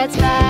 heads back